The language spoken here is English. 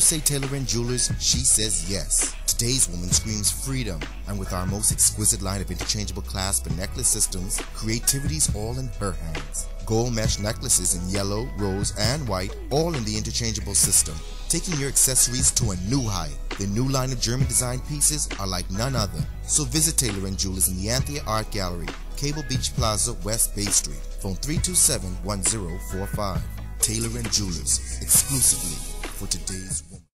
you say Tay Lauren Jewelers, she says yes. Today's woman screams freedom, and with our most exquisite line of interchangeable clasp and necklace systems, creativity's all in her hands. Gold mesh necklaces in yellow, rose, and white, all in the interchangeable system, taking your accessories to a new height. The new line of German design pieces are like none other. So visit Tay Lauren Jewelers in the Anthea Art Gallery, Cable Beach Plaza, West Bay Street. Phone 327-1045. Tay Lauren Jewelers, exclusively for today's woman.